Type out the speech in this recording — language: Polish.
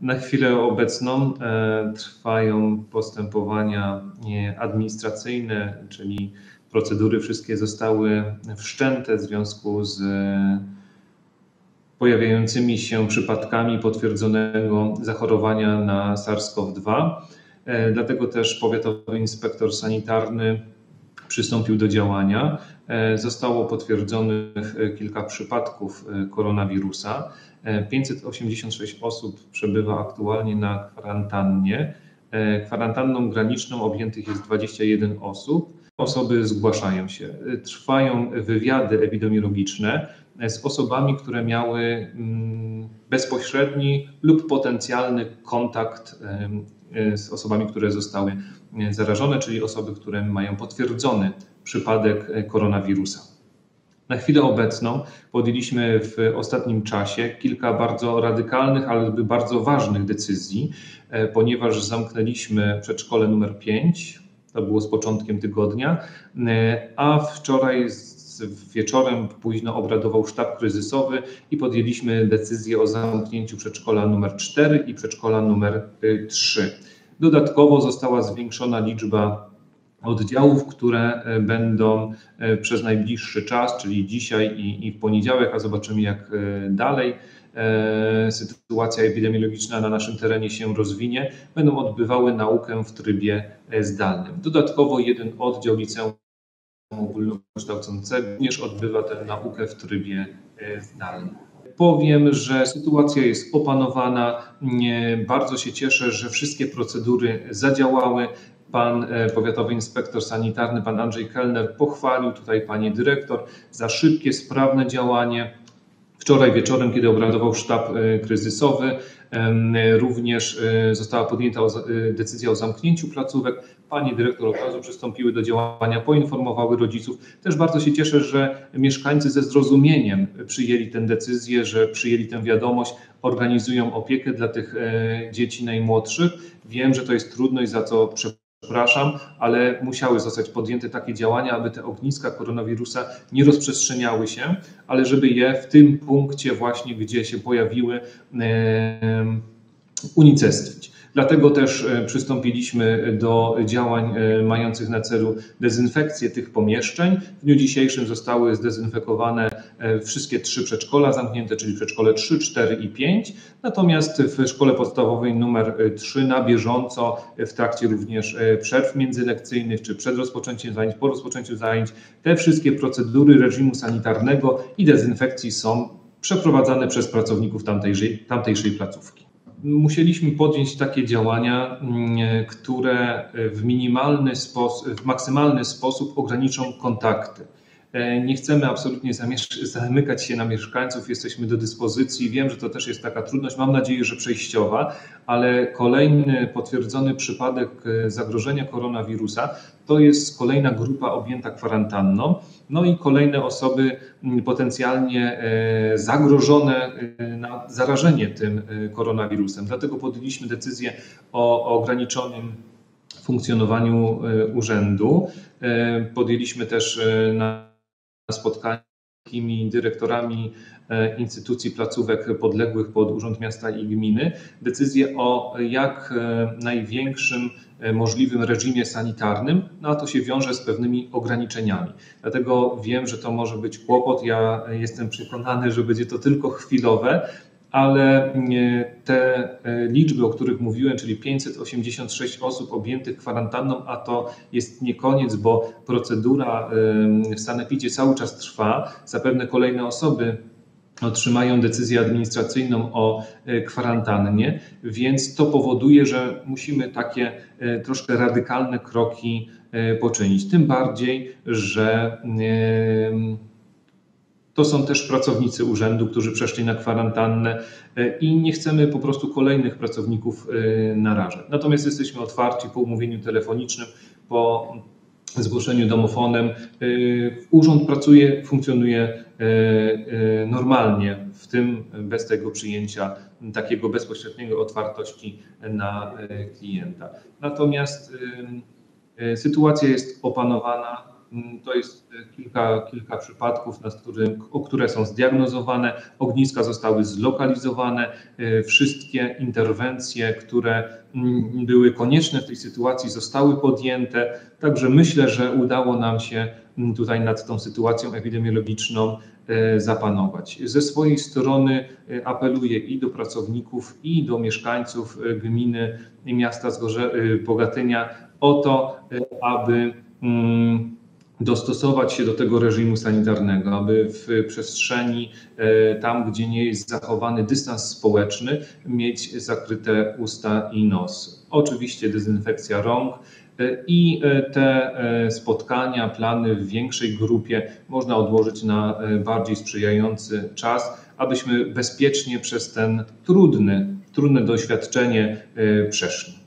Na chwilę obecną trwają postępowania administracyjne, czyli procedury wszystkie zostały wszczęte w związku z pojawiającymi się przypadkami potwierdzonego zachorowania na SARS-CoV-2. Dlatego też powiatowy inspektor sanitarny przystąpił do działania. Zostało potwierdzonych kilka przypadków koronawirusa. 586 osób przebywa aktualnie na kwarantannie. Kwarantanną graniczną objętych jest 21 osób. Osoby zgłaszają się. Trwają wywiady epidemiologiczne z osobami, które miały bezpośredni lub potencjalny kontakt z osobami, które zostały zarażone, czyli osoby, które mają potwierdzony przypadek koronawirusa. Na chwilę obecną podjęliśmy w ostatnim czasie kilka bardzo radykalnych, ale bardzo ważnych decyzji, ponieważ zamknęliśmy przedszkole numer 5. To było z początkiem tygodnia, a wczoraj wieczorem późno obradował sztab kryzysowy i podjęliśmy decyzję o zamknięciu przedszkola numer 4 i przedszkola numer 3. Dodatkowo została zwiększona liczba oddziałów, które będą przez najbliższy czas, czyli dzisiaj i w poniedziałek, a zobaczymy jak dalej sytuacja epidemiologiczna na naszym terenie się rozwinie, będą odbywały naukę w trybie zdalnym. Dodatkowo jeden oddział liceum ogólnokształcącego również odbywa tę naukę w trybie zdalnym. Powiem, że sytuacja jest opanowana. Bardzo się cieszę, że wszystkie procedury zadziałały. Pan powiatowy inspektor sanitarny, pan Andrzej Kellner, pochwalił tutaj panią dyrektor za szybkie, sprawne działanie. Wczoraj wieczorem, kiedy obradował sztab kryzysowy, również została podjęta decyzja o zamknięciu placówek. Panie dyrektor od razu przystąpiły do działania, poinformowały rodziców. Też bardzo się cieszę, że mieszkańcy ze zrozumieniem przyjęli tę decyzję, że przyjęli tę wiadomość, organizują opiekę dla tych dzieci najmłodszych. Wiem, że to jest trudne i za co przepraszam, ale musiały zostać podjęte takie działania, aby te ogniska koronawirusa nie rozprzestrzeniały się, ale żeby je w tym punkcie właśnie, gdzie się pojawiły, unicestwić. Dlatego też przystąpiliśmy do działań mających na celu dezynfekcję tych pomieszczeń. W dniu dzisiejszym zostały zdezynfekowane wszystkie trzy przedszkola zamknięte, czyli przedszkole 3, 4 i 5. Natomiast w szkole podstawowej numer 3 na bieżąco, w trakcie również przerw międzylekcyjnych czy przed rozpoczęciem zajęć, po rozpoczęciu zajęć, te wszystkie procedury reżimu sanitarnego i dezynfekcji są przeprowadzane przez pracowników tamtejszej placówki. Musieliśmy podjąć takie działania, które w maksymalny sposób ograniczą kontakty. Nie chcemy absolutnie zamykać się na mieszkańców. Jesteśmy do dyspozycji. Wiem, że to też jest taka trudność. Mam nadzieję, że przejściowa, ale kolejny potwierdzony przypadek zagrożenia koronawirusa to jest kolejna grupa objęta kwarantanną. No i kolejne osoby potencjalnie zagrożone na zarażenie tym koronawirusem. Dlatego podjęliśmy decyzję o ograniczonym funkcjonowaniu urzędu. Podjęliśmy też na spotkaniu wszystkimi dyrektorami instytucji, placówek podległych pod urząd miasta i gminy decyzję o jak największym możliwym reżimie sanitarnym, a to się wiąże z pewnymi ograniczeniami. Dlatego wiem, że to może być kłopot. Ja jestem przekonany, że będzie to tylko chwilowe, ale te liczby, o których mówiłem, czyli 586 osób objętych kwarantanną, a to jest nie koniec, bo procedura w sanepidzie cały czas trwa. Zapewne kolejne osoby otrzymają decyzję administracyjną o kwarantannie, więc to powoduje, że musimy takie troszkę radykalne kroki poczynić. Tym bardziej, że to są też pracownicy urzędu, którzy przeszli na kwarantannę i nie chcemy po prostu kolejnych pracowników narażać. Natomiast jesteśmy otwarci po umówieniu telefonicznym, po zgłoszeniu domofonem. Urząd pracuje, funkcjonuje normalnie, w tym bez tego przyjęcia takiego bezpośredniego otwartości na klienta. Natomiast sytuacja jest opanowana. Mm, to jest kilka, kilka przypadków, nad którym, które są zdiagnozowane. Ogniska zostały zlokalizowane. Wszystkie interwencje, które mm, były konieczne w tej sytuacji, zostały podjęte. Także myślę, że udało nam się mm, tutaj nad tą sytuacją epidemiologiczną zapanować. Ze swojej strony apeluję i do pracowników, i do mieszkańców gminy i miasta Zgorze, Bogatynia o to, aby dostosować się do tego reżimu sanitarnego, aby w przestrzeni, e, tam gdzie nie jest zachowany dystans społeczny, mieć zakryte usta i nos. Oczywiście dezynfekcja rąk e, i e, te spotkania, plany w większej grupie można odłożyć na bardziej sprzyjający czas, abyśmy bezpiecznie przez ten trudny, trudne doświadczenie przeszli.